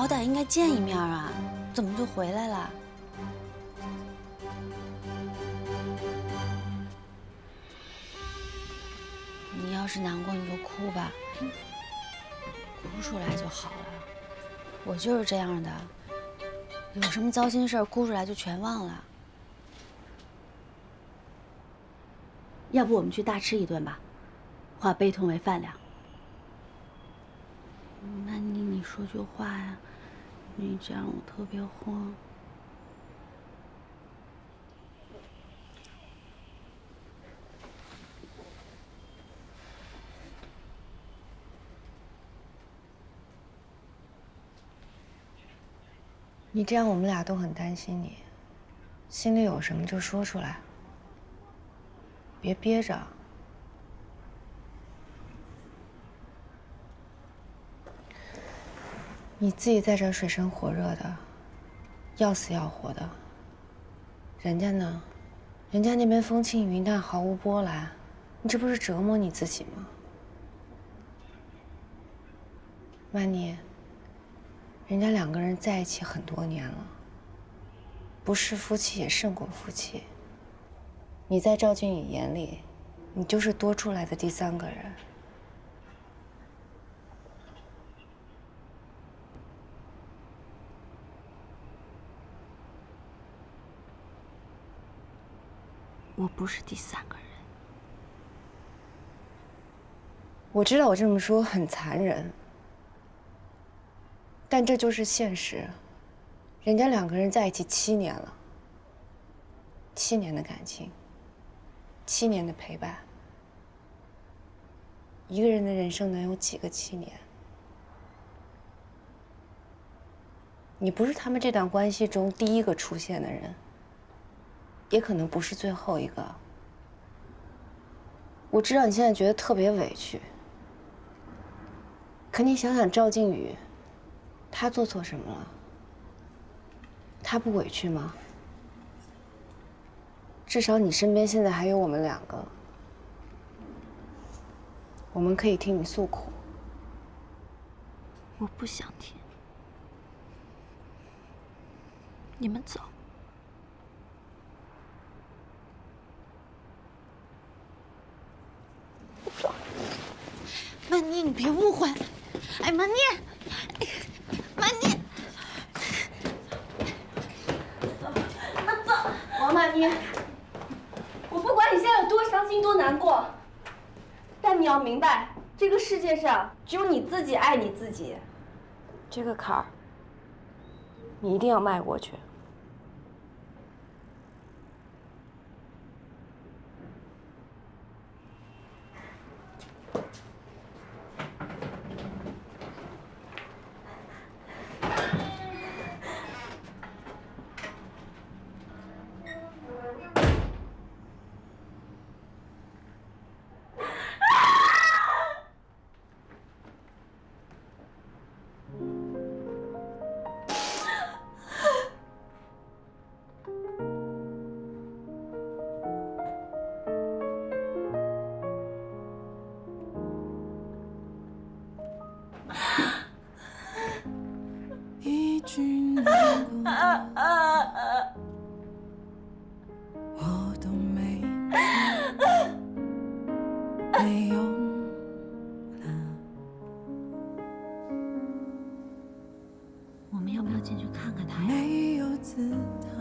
好歹应该见一面啊，怎么就回来了？你要是难过你就哭吧，哭出来就好了。我就是这样的，有什么糟心事儿哭出来就全忘了。要不我们去大吃一顿吧，化悲痛为饭量。那你你说句话呀，你这样我特别慌。你这样我们俩都很担心你，心里有什么就说出来，别憋着。你自己在这水深火热的，要死要活的。人家呢，人家那边风轻云淡，毫无波澜，你这不是折磨你自己吗？曼妮，人家两个人在一起很多年了，不是夫妻也胜过夫妻。你在赵俊宇眼里，你就是多出来的第三个人。我不是第三个人。我知道我这么说很残忍，但这就是现实。人家两个人在一起七年了，七年的感情，七年的陪伴。一个人的人生能有几个七年？你不是他们这段关系中第一个出现的人。也可能不是最后一个。我知道你现在觉得特别委屈，可你想想赵靖宇，他做错什么了？他不委屈吗？至少你身边现在还有我们两个，我们可以听你诉苦。我不想听，你们走。曼妮，你别误会。哎，曼妮，曼妮，走，走王曼妮，我不管你现在有多伤心、多难过，但你要明白，这个世界上只有你自己爱你自己。这个坎儿，你一定要迈过去。看看他呀。没有子堂